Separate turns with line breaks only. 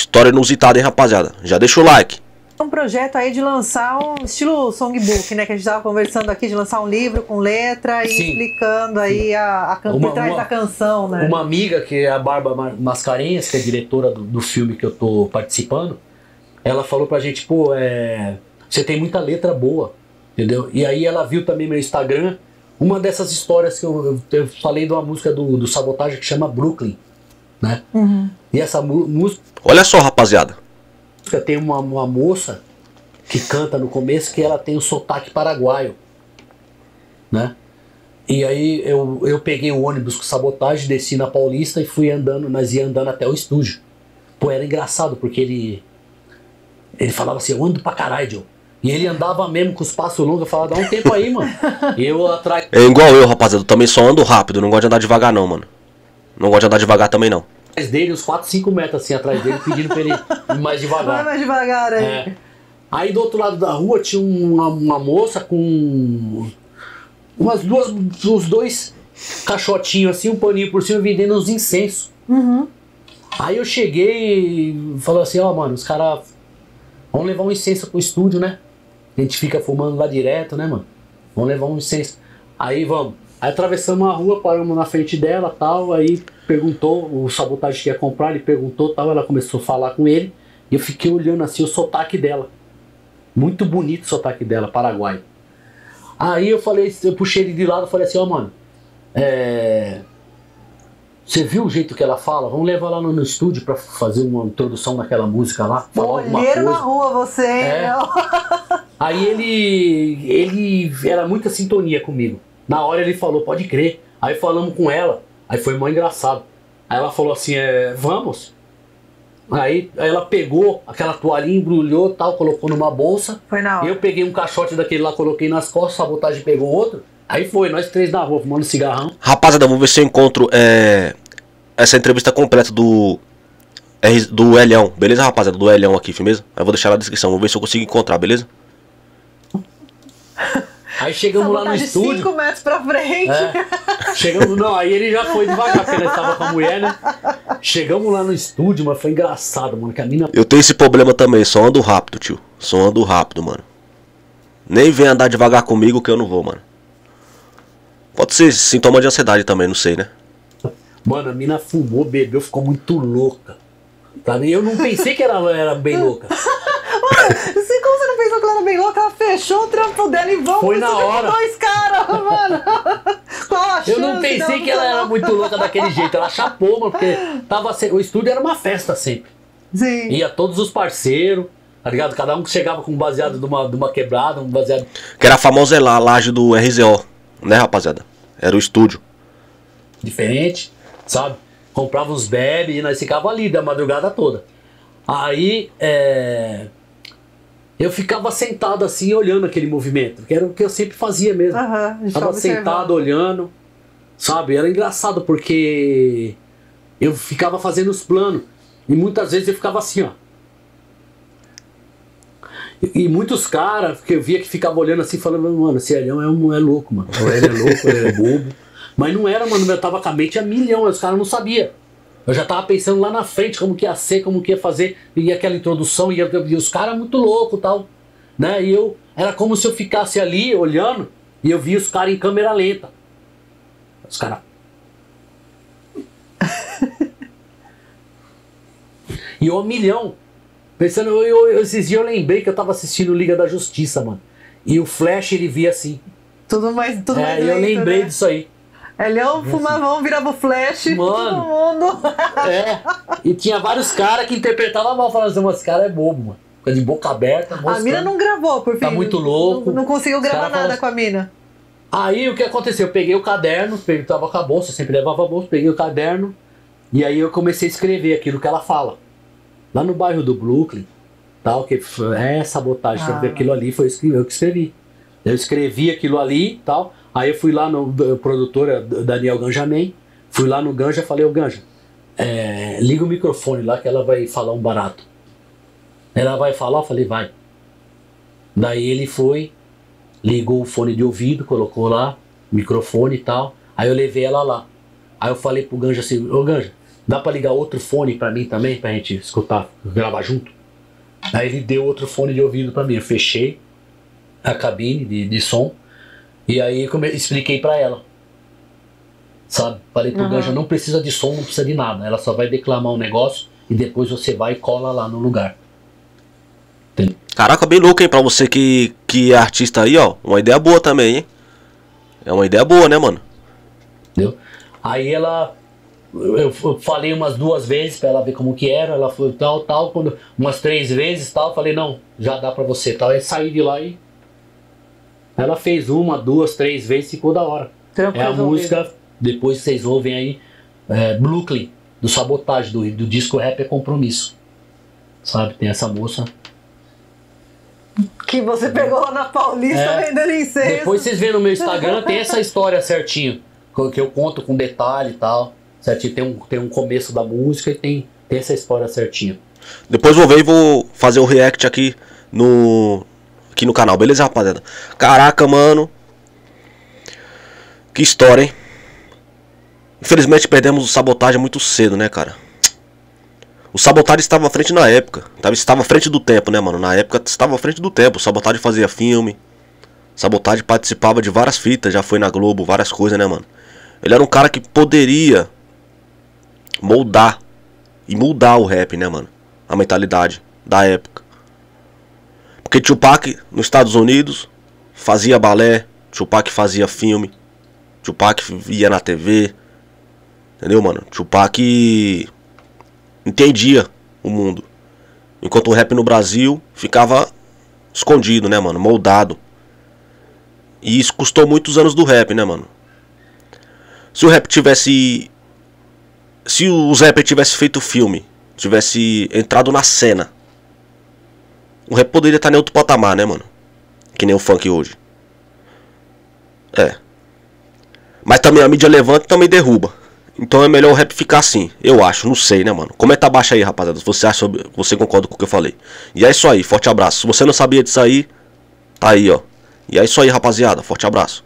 História inusitada, hein, rapaziada? Já deixa o like.
Um projeto aí de lançar um estilo songbook, né? Que a gente estava conversando aqui, de lançar um livro com letra e
Sim.
explicando aí a, a can-
Uma-
por trás
uma-
da canção, né?
Uma amiga, que é a Barba Ma- Mascarenhas, que é diretora do, do filme que eu tô participando, ela falou pra gente, pô, é, você tem muita letra boa, entendeu? E aí ela viu também meu Instagram, uma dessas histórias que eu, eu, eu falei de uma música do, do Sabotagem que chama Brooklyn, né?
Uhum.
E essa música
Olha só, rapaziada.
tem uma, uma moça que canta no começo que ela tem o sotaque paraguaio, né? E aí eu, eu peguei o ônibus com sabotagem, desci na Paulista e fui andando, nós ia andando até o estúdio. Pô, era engraçado porque ele ele falava assim, eu ando pra caralho, Joe. E ele andava mesmo com os passos longos, eu falava, dá um tempo aí, mano. E eu atrás
É igual eu, rapaziada. Eu também só ando rápido. Não gosto de andar devagar, não, mano. Não gosto de andar devagar também, não.
Dele, uns 4, 5 metros assim atrás dele, pedindo pra ele ir mais devagar.
Vai mais devagar aí.
É. Aí do outro lado da rua tinha uma, uma moça com umas duas, uns dois caixotinhos assim, um paninho por cima vendendo uns incensos.
Uhum.
Aí eu cheguei e falei assim, ó mano, os caras vão levar um incenso pro estúdio, né? A gente fica fumando lá direto, né, mano? Vamos levar um incenso. Aí vamos. Aí atravessamos a rua, paramos na frente dela tal, aí perguntou, o sabotagem que ia comprar, ele perguntou tal, ela começou a falar com ele, e eu fiquei olhando assim o sotaque dela. Muito bonito o sotaque dela, paraguai. Aí eu falei, eu puxei ele de lado e falei assim, ó mano, é... Você viu o jeito que ela fala? Vamos levar lá no, no estúdio pra fazer uma introdução naquela música lá. Falar
na rua você, hein?
É. Aí ele, ele era muita sintonia comigo. Na hora ele falou, pode crer. Aí falamos com ela. Aí foi mó engraçado. Aí ela falou assim, é, vamos. Aí, aí ela pegou aquela toalhinha, embrulhou tal, colocou numa bolsa.
Foi na hora.
Eu peguei um caixote daquele lá, coloquei nas costas, sabotagem pegou outro. Aí foi, nós três na rua, fumando cigarrão.
Rapaziada, vamos ver se eu encontro é, essa entrevista completa do do Elhão. Beleza, rapaziada? Do Elhão aqui, firmeza? Eu vou deixar na descrição. Vamos ver se eu consigo encontrar, beleza?
Aí chegamos lá no estúdio.
5 metros pra frente.
É. Chegamos, não, aí ele já foi devagar, porque nós tava com a mulher, né? Chegamos lá no estúdio, mas foi engraçado, mano, que a mina
Eu tenho esse problema também, só ando rápido, tio. Só ando rápido, mano. Nem vem andar devagar comigo que eu não vou, mano. Pode ser sintoma de ansiedade também, não sei, né?
Mano, a mina fumou, bebeu, ficou muito louca. Tá? Eu não pensei que ela era bem louca.
Era bem louca, ela fechou o trampo dela e vamos
Foi na hora.
dois caras, mano. Qual a
Eu não
chance
pensei que ela era muito louca daquele jeito. Ela chapou, mano, porque tava se- o estúdio era uma festa sempre.
Sim.
Ia todos os parceiros, tá ligado? Cada um que chegava com um baseado de uma, de uma quebrada, um baseado.
Que era a famosa lá, laje do RZO, né, rapaziada? Era o estúdio.
diferente, sabe? Comprava uns bebe e nós ficava ali da madrugada toda. Aí é, eu ficava sentado assim olhando aquele movimento, que era o que eu sempre fazia mesmo.
Aham, a gente
Tava
tava
sentado olhando, sabe? Era engraçado porque eu ficava fazendo os planos e muitas vezes eu ficava assim, ó. E, e muitos caras que eu via que ficavam olhando assim, falando, mano, esse Elhão é, um, é louco, mano. Ou Ele é louco, ele é bobo. Mas não era, mano, eu tava com a mente a milhão, os caras não sabiam. Eu já tava pensando lá na frente como que ia ser, como que ia fazer, e aquela introdução, e, e os caras muito loucos e tal. Né? E eu, era como se eu ficasse ali olhando, e eu via os caras em câmera lenta. Os caras. e eu a milhão. Pensando, eu, eu, esses dias eu lembrei que eu tava assistindo Liga da Justiça, mano. E o Flash ele via assim.
Tudo mais, tudo
é,
mais
e eu
lento,
lembrei
né?
disso aí.
Elhão, fumavão, virava o flash, todo mundo.
É. E tinha vários caras que interpretavam mal, falando assim, mas esse cara é bobo, mano. Fica de boca aberta.
A
moscando.
mina não gravou, por fim.
Tá muito louco.
Não, não conseguiu gravar nada
assim-
com a mina.
Aí o que aconteceu? Eu peguei o caderno, peguei, tava com a bolsa, sempre levava a bolsa, peguei o caderno e aí eu comecei a escrever aquilo que ela fala. Lá no bairro do Brooklyn, tal, que é sabotagem,
Ah.
aquilo ali foi eu que escrevi. Eu escrevi aquilo ali tal. Aí eu fui lá no do- produtora do Daniel Ganjamin, fui lá no Ganja falei, ô Ganja, é, liga o microfone lá que ela vai falar um barato. Ela vai falar, eu falei, vai. Daí ele foi, ligou o fone de ouvido, colocou lá, microfone e tal. Aí eu levei ela lá. Aí eu falei pro Ganja assim, ô Ganja, dá pra ligar outro fone pra mim também, pra gente escutar, gravar junto? Aí ele deu outro fone de ouvido pra mim. Eu fechei a cabine de, de som e aí come, expliquei pra ela. Sabe? Falei pro
Aham.
Ganja, não precisa de som, não precisa de nada. Ela só vai declamar um negócio e depois você vai e cola lá no lugar. Entendeu?
Caraca, bem louco, hein? Pra você que, que é artista aí, ó. Uma ideia boa também, hein? É uma ideia boa, né, mano?
Entendeu? Aí ela. Eu eu falei umas duas vezes pra ela ver como que era, ela foi tal, tal, quando umas três vezes tal, eu falei, não, já dá pra você tal. Aí saí de lá e. Ela fez uma, duas, três vezes, ficou da hora.
Trampo
É a música, depois vocês ouvem aí, é, Brooklyn, do Sabotagem, do, do disco Rap é Compromisso. Sabe, tem essa moça.
Que você pegou lá na Paulista
É.
vendendo incenso.
Depois vocês veem no meu Instagram, tem essa história certinho. Que eu conto com detalhe e tal. Certinho, tem um, tem um começo da música e tem, tem essa história certinho.
Depois vou ver e vou fazer o react aqui no. Aqui no canal, beleza, rapaziada? Caraca, mano. Que história, hein? Infelizmente perdemos o sabotagem muito cedo, né, cara? O sabotagem estava à frente na época. Tava- Estava à frente do tempo, né, mano? Na época estava à frente do tempo. O sabotagem fazia filme. Sabotagem participava de várias fitas, já foi na Globo, várias coisas, né, mano? Ele era um cara que poderia moldar e mudar o rap, né, mano? A mentalidade da época. Porque Tupac nos Estados Unidos fazia balé, Tupac fazia filme, Tupac ia na TV, entendeu, mano? Tupac entendia o mundo. Enquanto o rap no Brasil ficava escondido, né, mano? Moldado. E isso custou muitos anos do rap, né, mano? Se o rap tivesse se os rappers tivesse feito filme, tivesse entrado na cena, o rap poderia estar em outro patamar, né, mano? Que nem o funk hoje. É. Mas também a mídia levanta e também derruba. Então é melhor o rap ficar assim, eu acho, não sei, né, mano? Comenta abaixo aí, rapaziada, se você acha, sobre- você concorda com o que eu falei. E é isso aí, forte abraço. Se você não sabia disso aí, tá aí, ó. E é isso aí, rapaziada, forte abraço.